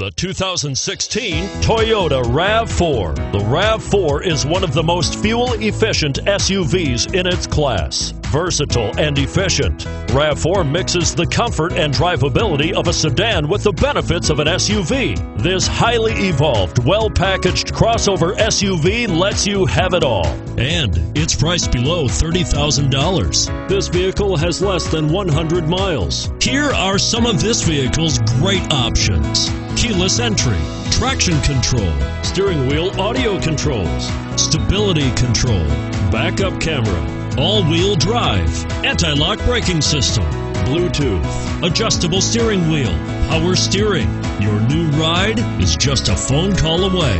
The 2016 Toyota RAV4. The RAV4 is one of the most fuel efficient SUVs in its class. Versatile and efficient, RAV4 mixes the comfort and drivability of a sedan with the benefits of an SUV. This highly evolved, well packaged crossover SUV lets you have it all. And it's priced below $30,000. This vehicle has less than 100 miles. Here are some of this vehicle's great options keyless entry, traction control, steering wheel audio controls, stability control, backup camera, all wheel drive, anti lock braking system, Bluetooth, adjustable steering wheel, power steering. Your new ride is just a phone call away.